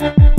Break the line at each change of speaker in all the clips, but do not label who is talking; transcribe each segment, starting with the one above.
Thank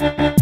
Thank you.